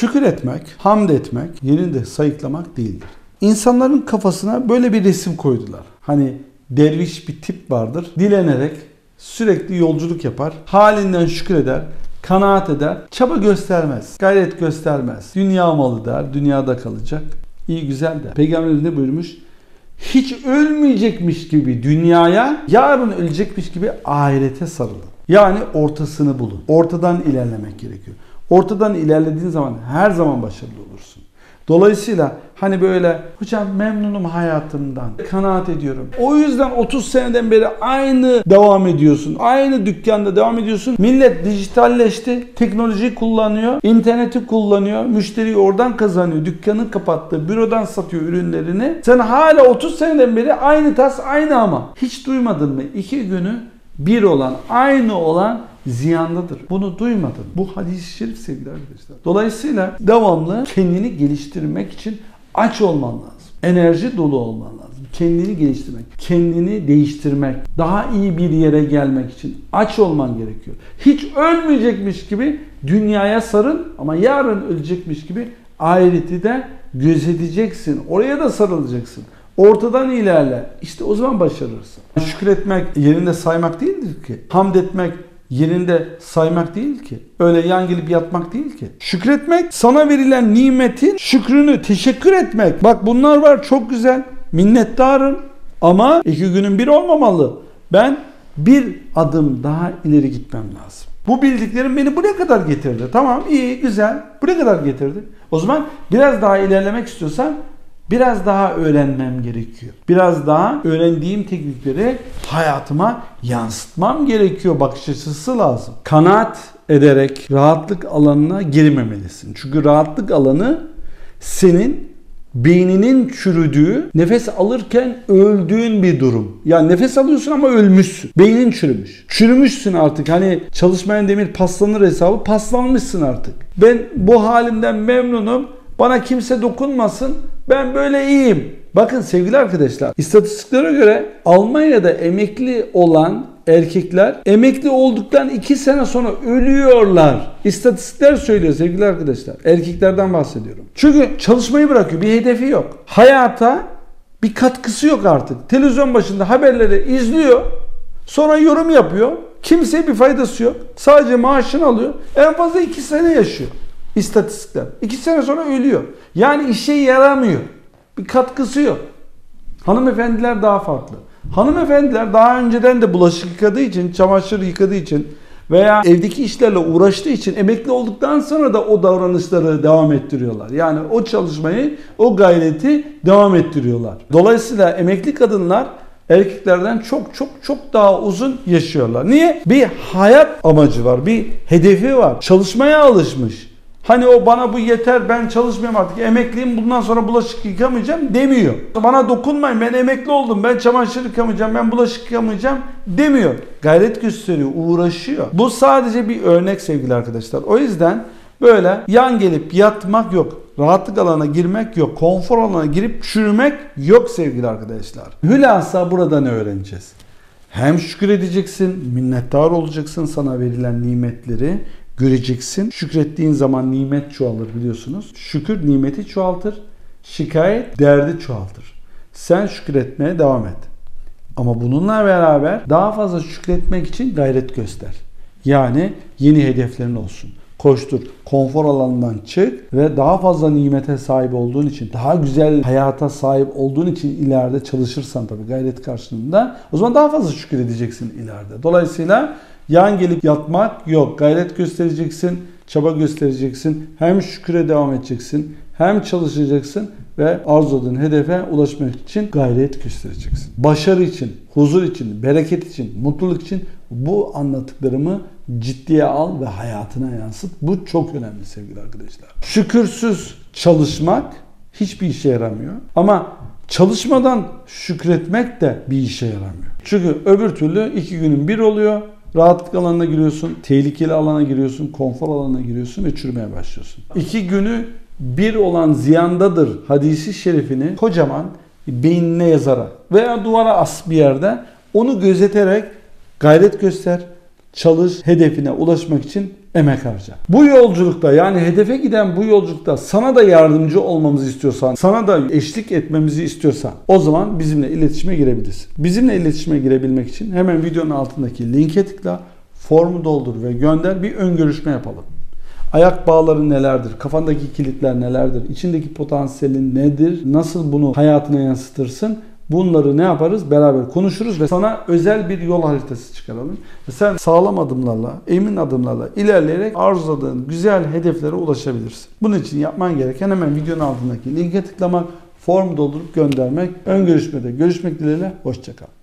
Şükür etmek, hamd etmek, yerinde sayıklamak değildir. İnsanların kafasına böyle bir resim koydular. Hani derviş bir tip vardır. Dilenerek sürekli yolculuk yapar. Halinden şükreder. Kanaat eder. Çaba göstermez. Gayret göstermez. Dünya malı der. Dünyada kalacak. İyi güzel de. Peygamberimiz ne buyurmuş? Hiç ölmeyecekmiş gibi dünyaya, yarın ölecekmiş gibi ahirete sarılın. Yani ortasını bulun. Ortadan ilerlemek gerekiyor. Ortadan ilerlediğin zaman her zaman başarılı olursun. Dolayısıyla hani böyle hocam memnunum hayatımdan, kanaat ediyorum. O yüzden 30 seneden beri aynı devam ediyorsun. Aynı dükkanda devam ediyorsun. Millet dijitalleşti, teknolojiyi kullanıyor, interneti kullanıyor, müşteriyi oradan kazanıyor. Dükkanı kapattı, bürodan satıyor ürünlerini. Sen hala 30 seneden beri aynı tas, aynı ama. Hiç duymadın mı? İki günü bir olan, aynı olan ziyandadır. Bunu duymadın. Bu hadis-i şerif sevgili arkadaşlar. Dolayısıyla devamlı kendini geliştirmek için aç olman lazım. Enerji dolu olman lazım. Kendini geliştirmek, kendini değiştirmek, daha iyi bir yere gelmek için aç olman gerekiyor. Hiç ölmeyecekmiş gibi dünyaya sarıl ama yarın ölecekmiş gibi ahireti de gözeteceksin. Oraya da sarılacaksın. Ortadan ilerle. İşte o zaman başarırsın. Şükretmek yerinde saymak değildir ki. Hamd etmek yerinde saymak değil ki. Öyle yan gelip yatmak değil ki. Şükretmek sana verilen nimetin şükrünü teşekkür etmek. Bak bunlar var çok güzel. Minnettarım ama iki günün bir olmamalı. Ben bir adım daha ileri gitmem lazım. Bu bildiklerim beni buraya kadar getirdi. Tamam iyi güzel. Buraya kadar getirdi. O zaman biraz daha ilerlemek istiyorsan Biraz daha öğrenmem gerekiyor. Biraz daha öğrendiğim teknikleri hayatıma yansıtmam gerekiyor. Bakış açısı lazım. Kanaat ederek rahatlık alanına girmemelisin. Çünkü rahatlık alanı senin beyninin çürüdüğü, nefes alırken öldüğün bir durum. Yani nefes alıyorsun ama ölmüşsün. Beynin çürümüş. Çürümüşsün artık. Hani çalışmayan demir paslanır hesabı paslanmışsın artık. Ben bu halimden memnunum. Bana kimse dokunmasın. Ben böyle iyiyim. Bakın sevgili arkadaşlar, istatistiklere göre Almanya'da emekli olan erkekler emekli olduktan 2 sene sonra ölüyorlar. İstatistikler söylüyor sevgili arkadaşlar. Erkeklerden bahsediyorum. Çünkü çalışmayı bırakıyor. Bir hedefi yok. Hayata bir katkısı yok artık. Televizyon başında haberleri izliyor. Sonra yorum yapıyor. Kimseye bir faydası yok. Sadece maaşını alıyor. En fazla 2 sene yaşıyor. İstatistikler. 2 sene sonra ölüyor. Yani işe yaramıyor. Bir katkısı yok. Hanımefendiler daha farklı. Hanımefendiler daha önceden de bulaşık yıkadığı için, çamaşır yıkadığı için veya evdeki işlerle uğraştığı için emekli olduktan sonra da o davranışları devam ettiriyorlar. Yani o çalışmayı, o gayreti devam ettiriyorlar. Dolayısıyla emekli kadınlar erkeklerden çok çok çok daha uzun yaşıyorlar. Niye? Bir hayat amacı var, bir hedefi var. Çalışmaya alışmış. Hani o bana bu yeter ben çalışmıyorum artık emekliyim bundan sonra bulaşık yıkamayacağım demiyor. Bana dokunmayın ben emekli oldum ben çamaşır yıkamayacağım ben bulaşık yıkamayacağım demiyor. Gayret gösteriyor uğraşıyor. Bu sadece bir örnek sevgili arkadaşlar. O yüzden böyle yan gelip yatmak yok. Rahatlık alanına girmek yok. Konfor alanına girip çürümek yok sevgili arkadaşlar. Hülasa burada ne öğreneceğiz? Hem şükür edeceksin, minnettar olacaksın sana verilen nimetleri göreceksin. Şükrettiğin zaman nimet çoğalır biliyorsunuz. Şükür nimeti çoğaltır. Şikayet derdi çoğaltır. Sen şükretmeye devam et. Ama bununla beraber daha fazla şükretmek için gayret göster. Yani yeni hedeflerin olsun. Koştur, konfor alanından çık ve daha fazla nimete sahip olduğun için, daha güzel hayata sahip olduğun için ileride çalışırsan tabii gayret karşılığında o zaman daha fazla şükür edeceksin ileride. Dolayısıyla Yan gelip yatmak yok. Gayret göstereceksin, çaba göstereceksin. Hem şüküre devam edeceksin, hem çalışacaksın ve arzuladığın hedefe ulaşmak için gayret göstereceksin. Başarı için, huzur için, bereket için, mutluluk için bu anlattıklarımı ciddiye al ve hayatına yansıt. Bu çok önemli sevgili arkadaşlar. Şükürsüz çalışmak hiçbir işe yaramıyor. Ama çalışmadan şükretmek de bir işe yaramıyor. Çünkü öbür türlü iki günün bir oluyor. Rahatlık alanına giriyorsun, tehlikeli alana giriyorsun, konfor alanına giriyorsun ve çürümeye başlıyorsun. İki günü bir olan ziyandadır hadisi şerifini kocaman beynine yazarak veya duvara as bir yerde onu gözeterek gayret göster, çalış, hedefine ulaşmak için emek harca. Bu yolculukta yani hedefe giden bu yolculukta sana da yardımcı olmamızı istiyorsan, sana da eşlik etmemizi istiyorsan o zaman bizimle iletişime girebilirsin. Bizimle iletişime girebilmek için hemen videonun altındaki linke tıkla, formu doldur ve gönder bir ön görüşme yapalım. Ayak bağları nelerdir? Kafandaki kilitler nelerdir? İçindeki potansiyelin nedir? Nasıl bunu hayatına yansıtırsın? Bunları ne yaparız? Beraber konuşuruz ve sana özel bir yol haritası çıkaralım. Ve sen sağlam adımlarla, emin adımlarla ilerleyerek arzuladığın güzel hedeflere ulaşabilirsin. Bunun için yapman gereken hemen videonun altındaki linke tıklamak, form doldurup göndermek. Ön görüşmede görüşmek dileğiyle. Hoşçakal.